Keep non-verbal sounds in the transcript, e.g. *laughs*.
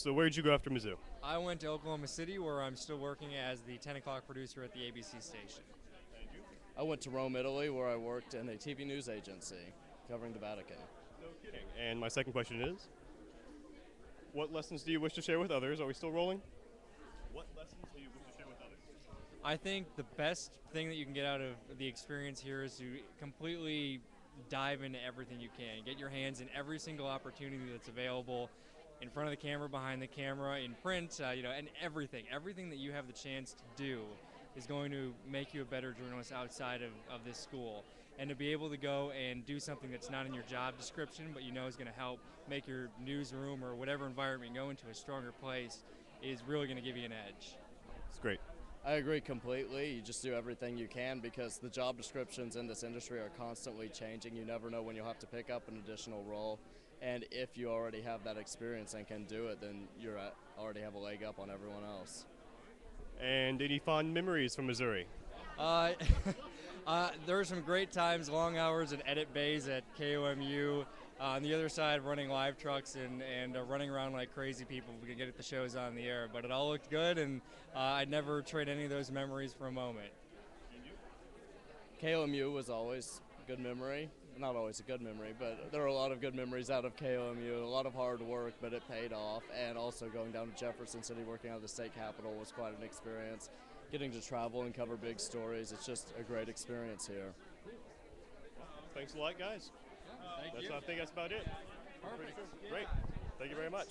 So where did you go after Mizzou? I went to Oklahoma City, where I'm still working as the 10 o'clock producer at the ABC station. Thank you. I went to Rome, Italy, where I worked in a TV news agency covering the Vatican. No kidding. And my second question is, what lessons do you wish to share with others? Are we still rolling? What lessons do you wish to share with others? I think the best thing that you can get out of the experience here is to completely dive into everything you can. Get your hands in every single opportunity that's available in front of the camera, behind the camera, in print, uh, you know, and everything. Everything that you have the chance to do is going to make you a better journalist outside of, of this school. And to be able to go and do something that's not in your job description, but you know is going to help make your newsroom or whatever environment you go into a stronger place is really going to give you an edge. It's great. I agree completely. You just do everything you can because the job descriptions in this industry are constantly changing. You never know when you'll have to pick up an additional role. And if you already have that experience and can do it, then you already have a leg up on everyone else. And any fond memories from Missouri? Uh, *laughs* uh, there were some great times, long hours in edit bays at KOMU. Uh, on the other side, running live trucks and, and uh, running around like crazy people to get the shows on the air. But it all looked good, and uh, I'd never trade any of those memories for a moment. KOMU was always a good memory. Not always a good memory, but there are a lot of good memories out of KOMU. A lot of hard work, but it paid off. And also going down to Jefferson City, working out of the state capitol, was quite an experience. Getting to travel and cover big stories, it's just a great experience here. Thanks a lot, guys. Thank that's, you. I think that's about it. Perfect. Great. Thank you very much.